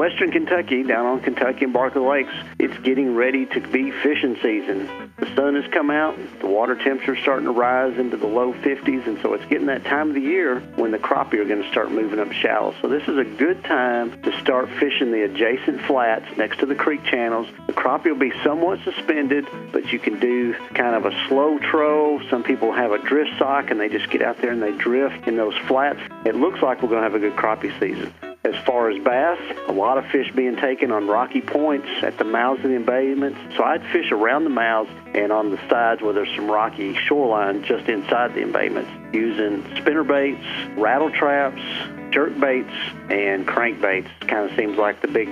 western Kentucky, down on Kentucky and Barkley Lakes, it's getting ready to be fishing season. The sun has come out, the water temperature is starting to rise into the low 50s, and so it's getting that time of the year when the crappie are going to start moving up shallow. So this is a good time to start fishing the adjacent flats next to the creek channels. The crappie will be somewhat suspended, but you can do kind of a slow troll. Some people have a drift sock and they just get out there and they drift in those flats. It looks like we're going to have a good crappie season. As far as bass, a lot of fish being taken on rocky points at the mouths of the embayments. So I'd fish around the mouths and on the sides where there's some rocky shoreline just inside the embayments using spinner baits, rattle traps, jerk baits, and crank baits. Kind of seems like the big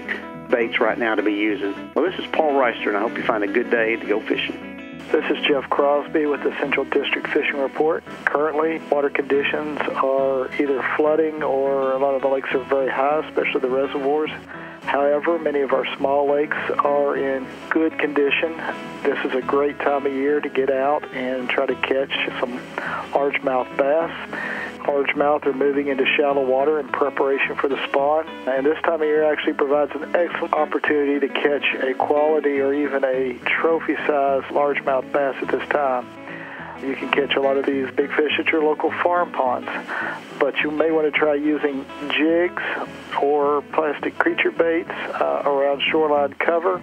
baits right now to be using. Well, this is Paul Rister, and I hope you find a good day to go fishing. This is Jeff Crosby with the Central District Fishing Report. Currently, water conditions are either flooding or a lot of the lakes are very high, especially the reservoirs. However, many of our small lakes are in good condition. This is a great time of year to get out and try to catch some largemouth bass. Largemouth are moving into shallow water in preparation for the spawn, and this time of year actually provides an excellent opportunity to catch a quality or even a trophy-sized largemouth bass at this time. You can catch a lot of these big fish at your local farm ponds, but you may want to try using jigs or plastic creature baits uh, around shoreline cover.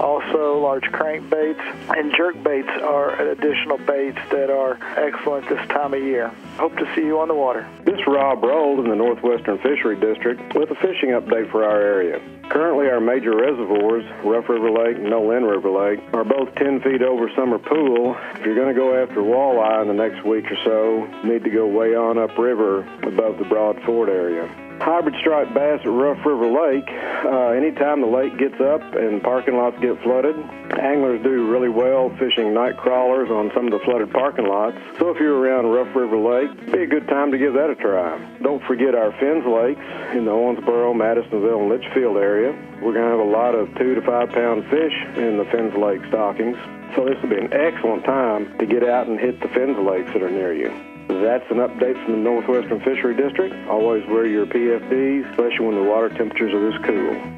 Also, large crankbaits and jerk baits are additional baits that are excellent this time of year. Hope to see you on the water. This is Rob Roll in the Northwestern Fishery District with a fishing update for our area. Currently, our major reservoirs, Rough River Lake and Nolin River Lake, are both 10 feet over summer pool. If you're going to go after walleye in the next week or so, need to go way on upriver above the Broad Ford area hybrid striped bass at Rough River Lake, uh, anytime the lake gets up and parking lots get flooded, anglers do really well fishing night crawlers on some of the flooded parking lots. So if you're around Rough River Lake, be a good time to give that a try. Don't forget our Fins Lakes in the Owensboro, Madisonville, and Leitchfield area. We're going to have a lot of two to five pound fish in the Fins Lake stockings. So this will be an excellent time to get out and hit the Fins Lakes that are near you. That's an update from the Northwestern Fishery District. Always wear your PFDs, especially when the water temperatures are this cool.